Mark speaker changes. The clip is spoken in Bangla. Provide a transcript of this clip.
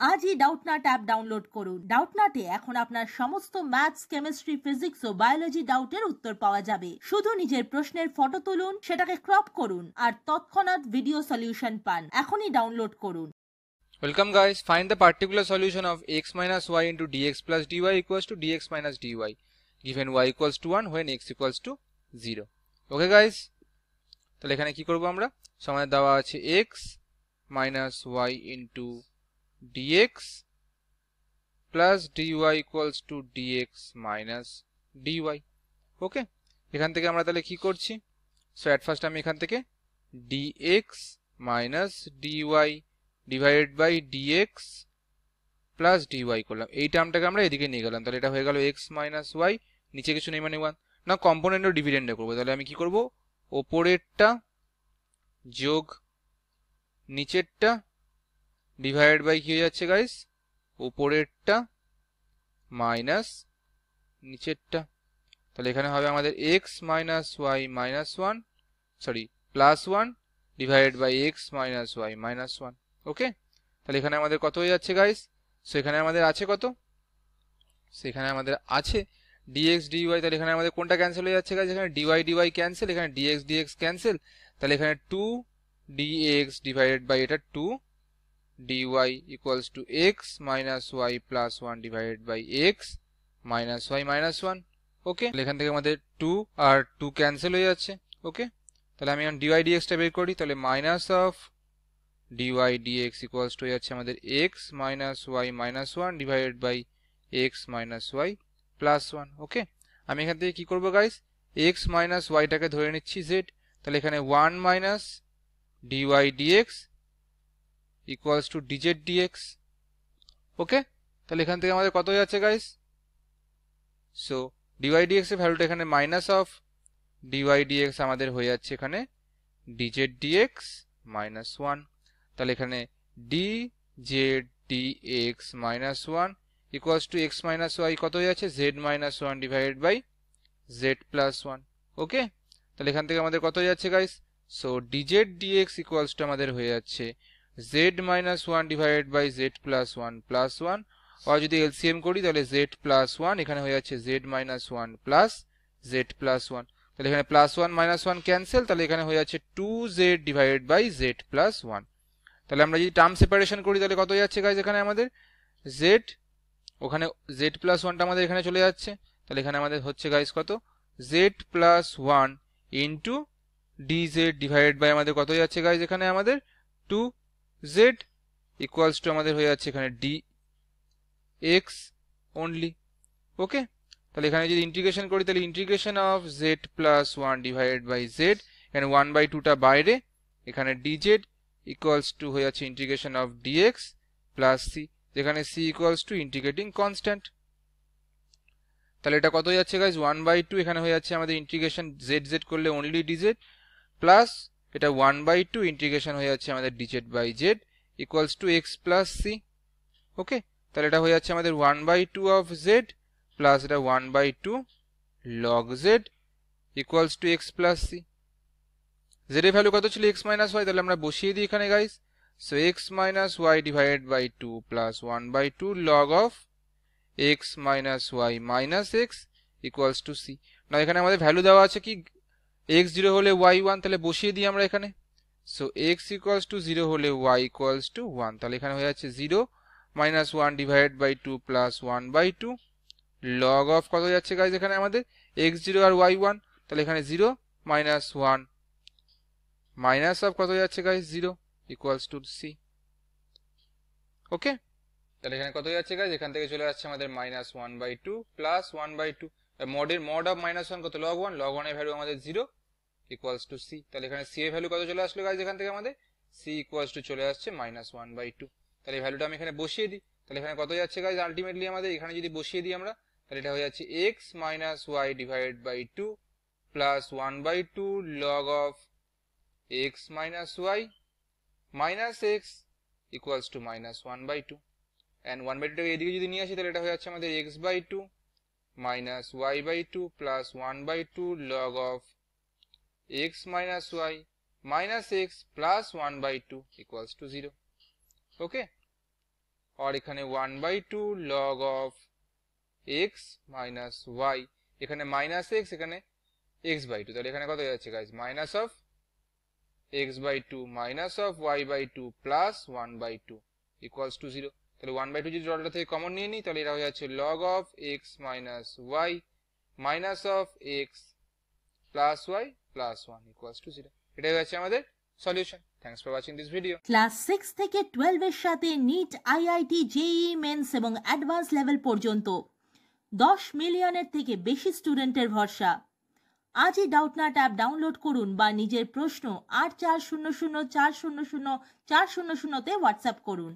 Speaker 1: আজই ডাউটনাট অ্যাপ ডাউনলোড করুন ডাউটনাটে এখন আপনার সমস্ত ম্যাথস কেমিস্ট্রি ফিজিক্স ও বায়োলজি ডাউটের উত্তর পাওয়া যাবে শুধু নিজের প্রশ্নের ফটো তুলুন সেটাকে ক্রপ করুন আর তৎক্ষণাৎ ভিডিও সলিউশন পান এখনই ডাউনলোড করুন
Speaker 2: Welcome guys, find the particular solution of x y into dx dy dx dy given y equals to 1 when x equals to 0. Okay guys? তাহলে এখানে কি করব আমরা সমাধান দেওয়া আছে x y into dx plus dy equals to dx minus dy. Okay এখান থেকে আমরা তাহলে কি করছি? সো অ্যাট ফার্স্ট আমি এখান থেকে dx minus dy divided by dx plus dy করলাম। এই টার্মটাকে আমরা এদিকে নিয়ে গেলাম। তাহলে এটা হয়ে গেল এক্স মাইনাস ওয়াই নিচে কিছু নেই মানে ওয়ান না কম্পোনেন্ট ও ডিভিডেন্ডে করব। তাহলে আমি কি করব? ওপরেরটা যোগ, নিচেরটা ডিভাইডেড বাই কি হয়ে যাচ্ছে গাইস ওপরেরটা মাইনাস নিচেরটা। তাহলে এখানে হবে আমাদের x minus y minus one sorry plus one divided by x minus y minus one okay তাহলে এখানে আমাদের কত হয়ে যাচ্ছে গাইস সো এখানে আমাদের আছে কত? সেখানে আমাদের আছে dx dy, তাহলে এখানে আমাদের কোনটা ক্যান্সেল হয়ে যাচ্ছে গাইস এখানে dy dy ক্যান্সেল এখানে dx dx ক্যান্সেল তাহলে এখানে 2 dx ডিভাইডেড বাই এটা 2 dy equals to x minus y plus 1 divided by x minus y মাইনাস 1 ওকে এখান থেকে আমাদের 2 আর 2 ক্যান্সেল হয়ে যাচ্ছে ওকে তাহলে আমি এখন dy dx টা বের করি, তাহলে minus of dy dx equals to হয়ে যাচ্ছে আমাদের x minus y minus one divided by x minus y plus one okay আমি এখান থেকে কি করব গাইস x মাইনাস ওয়াইটাকে ধরে নিচ্ছি z, তাহলে এখানে one minus dy dx equals to dz dx. Okay তাহলে এখান থেকে আমাদের কত যাচ্ছে গাইস সো dy dx এর ভ্যালুটা এখানে মাইনাস অফ dy dx আমাদের হয়ে যাচ্ছে এখানে dz dx মাইনাস ওয়ান তাহলে এখানে d z d x minus one equals to x minus y কত হয়ে যাচ্ছে? Z minus one divided by z plus one okay তাহলে এখান থেকে আমাদের কত যাচ্ছে guys so dz dx equals to আমাদের হয়ে যাচ্ছে z minus one divided by z plus one plus one আর যদি এলসিএম করি তাহলে জেড প্লাস ওয়ান এখানে হয়ে যাচ্ছে z minus one plus z plus one তাহলে এখানে plus one minus one cancel তাহলে এখানে হয়ে যাচ্ছে two z divided by z plus one তাহলে আমরা যদি টার্ম সেপারেশন করি তাহলে কত যাচ্ছে গাইজ এখানে আমাদের জেড ওখানে জেড প্লাস ওয়ানটা আমাদের এখানে চলে যাচ্ছে তাহলে এখানে আমাদের হচ্ছে গাইজ কত z plus one into d z divided by আমাদের কত যাচ্ছে গাইজ এখানে আমাদের টু জেড ইকুয়ালস টু আমাদের হয়ে যাচ্ছে এখানে ডি এক্স অনলি ওকে তাহলে এখানে যদি ইন্টিগ্রেশন করি, তাহলে integration of z plus one divided by z এখানে ওয়ান বাই টুটা বাইরে, এখানে ডি জেড ইকুয়ালস টু হয়ে যাচ্ছে integration of dx plus c যেখানে c equals to integrating constant তাহলে এটা কত হয়ে যাচ্ছে গাইজ ওয়ান বাই টু এখানে হয়ে যাচ্ছে আমাদের ইন্টিগ্রেশন জেড জেড করলে অনলি ডিজেড প্লাস এটা ওয়ান বাই টু ইন্টিগ্রেশন হয়ে যাচ্ছে আমাদের dz by z equals to x plus c okay তাহলে এটা হয়ে যাচ্ছে আমাদের one by two of z plus এটা one by two log z equals to x plus c এর ভ্যালু কত ছিল? এক্স মাইনাস ওয়াই তাহলে আমরা বসিয়ে দিই এখানে guys so x minus y divided by two plus one by two log of x minus y minus x equals to c না এখানে আমাদের ভ্যালু দেওয়া আছে কি? X জিরো হলে ওয়াই ওয়ান তাহলে বসিয়ে দিই আমরা এখানে। So x equals to zero হলে ওয়াই ইকুয়ালস টু ওয়ান তাহলে এখানে হয়ে যাচ্ছে zero minus one divide by two plus one by two log of কত যাচ্ছে গাইজ এখানে আমাদের? এক্স জিরো আর ওয়াই ওয়ান তাহলে এখানে zero minus one minus of কত যাচ্ছে guys zero equals to c okay তাহলে এখানে কত যাচ্ছে গাইস এখান থেকে চলে যাচ্ছে আমাদের minus one by two plus one by two মডের mod of minus one কত? লগ ওয়ান লগ ওয়ানের ভ্যালু আমাদের জিরো ইকুয়ালস টু সি তাহলে এখানে সি এর ভ্যালু কত চলে আসলো গাইস এখান থেকে আমাদের? সি ইকুয়ালস টু চলে আসছে মাইনাস ওয়ান বাই টু তাহলে ভ্যালুটা আমি এখানে বসিয়ে দিই। তাহলে এখানে কত যাচ্ছে গাইস আলটিমেটলি আমাদের এখানে যদি বসিয়ে দিই আমরা, তাহলে এটা হয়ে যাচ্ছে x minus y divided by two plus one by two log of x minus y minus x equals to minus 1 by 2 and 1 by 2 টাকে এদিকে যদি নিয়ে আসি, তাহলে এটা হয়ে যাচ্ছে আমাদের x by 2 minus y by 2 plus 1 by 2 log of x minus y minus x plus 1 by 2 equals to 0 okay? আর এখানে one by two log of x minus y এখানে মাইনাস এক্স এখানে এক্স বাই টু তাহলে এখানে কত হয়ে যাচ্ছে guys minus of x by two minus of y by two plus one by two equals to zero তাহলে ওয়ান বাই টু যদি ডলটা থেকে কমন নিয়ে নিই, তাহলে এটা হয়ে যাচ্ছে log of x minus y minus of x plus y plus one equals to zero এটাই হচ্ছে আমাদের solution thanks for watching this video
Speaker 1: class six থেকে টুয়েলভের সাথে নিট আইআইটি জেই মেন্স এবং অ্যাডভান্স লেভেল পর্যন্ত। দশ মিলিয়নের থেকে বেশি স্টুডেন্টের ভরসা। আজই ডাউটনাট অ্যাপ ডাউনলোড করুন বা নিজের প্রশ্ন আট চার শূন্য শূন্য চার শূন্য শূন্য চার শূন্য শূন্যতে হোয়াটসঅ্যাপ করুন।